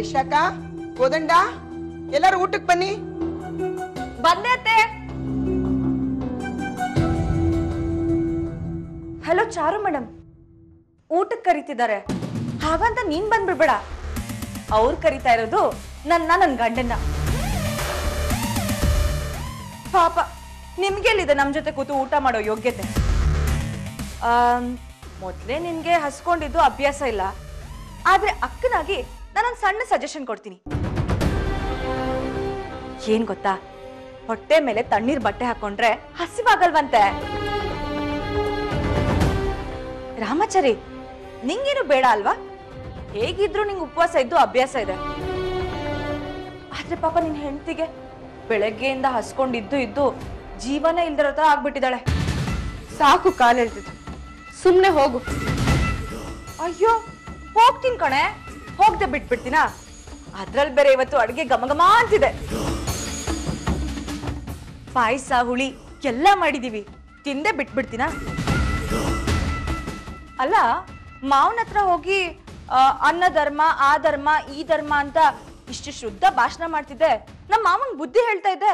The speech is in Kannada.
ವೈಶಾಖ ಕೋದಂಡ ಎಲ್ಲರೂ ಊಟಕ್ಕೆ ಬನ್ನಿ. ಬಂದೈತೆ ಹಲೋ ಚಾರು ಮೇಡಮ್ ಊಟಕ್ಕೆ ಕರಿತಿದ್ದಾರೆ. ಹಾಗಂತ ನೀನ್ ಬಂದ್ಬಿಡ್ಬೇಡ. ಅವ್ರು ಕರಿತಾ ಇರೋದು ನನ್ನ ನನ್ನ ಗಂಡನ್ನ. ಪಾಪ ನಿಮ್ಗೆಲ್ಲಿದೆ ನಮ್ ಜೊತೆ ಕೂತು ಊಟ ಮಾಡೋ ಯೋಗ್ಯತೆ? ಮೊದ್ಲೇ ನಿನ್ಗೆ ಹಸ್ಕೊಂಡಿದ್ದು ಅಭ್ಯಾಸ ಇಲ್ಲ. ಆದ್ರೆ ಅಕ್ಕನಾಗಿ ನಾನೊಂದ್ ಸಣ್ಣ ಸಜೆಷನ್ ಕೊಡ್ತೀನಿ. ಏನ್ ಗೊತ್ತಾ? ಹೊಟ್ಟೆ ಮೇಲೆ ತಣ್ಣೀರ್ ಬಟ್ಟೆ ಹಾಕೊಂಡ್ರೆ ಹಸಿವಾಗಲ್ವಂತೆ. ರಾಮಾಚಾರಿ ನಿಂಗೇನು ಬೇಡ ಅಲ್ವಾ? ಹೇಗಿದ್ರು ನಿಂಗೆ ಉಪವಾಸ ಇದ್ದು ಅಭ್ಯಾಸ ಇದೆ. ಆದ್ರೆ ಪಾಪ ನಿನ್ ಹೆಂಡತಿಗೆ ಬೆಳಗ್ಗೆಯಿಂದ ಹಸ್ಕೊಂಡಿದ್ದು ಇದ್ದು ಜೀವನ ಇಲ್ದಿರೋ ತರ ಆಗ್ಬಿಟ್ಟಿದ್ದಾಳೆ. ಸಾಕು ಕಾಲ ಹೇಳ್ತಿದ್ದು ಸುಮ್ನೆ ಹೋಗು. ಅಯ್ಯೋ ಹೋಗ್ತೀನಿ ಕಣೆ. ಹೋಗ್ದೆ ಬಿಟ್ಬಿಡ್ತೀನಾ? ಅದ್ರಲ್ಲಿ ಬೇರೆ ಇವತ್ತು ಅಡುಗೆ ಘಮಘಮ ಅಂತಿದೆ. ಪಾಯಸ, ಹುಳಿ ಎಲ್ಲ ಮಾಡಿದೀವಿ. ತಿಂದೆ ಬಿಟ್ಬಿಡ್ತೀನಾ? ಅಲ್ಲ, ಮಾವನ ಹತ್ರ ಹೋಗಿ ಅನ್ನ ಧರ್ಮ, ಆ ಧರ್ಮ, ಈ ಧರ್ಮ ಅಂತ ಇಷ್ಟು ಶುದ್ಧ ಭಾಷಣ ಮಾಡ್ತಿದ್ದೆ. ನಮ್ಮ ಮಾವನ್ ಬುದ್ಧಿ ಹೇಳ್ತಾ ಇದ್ದೆ.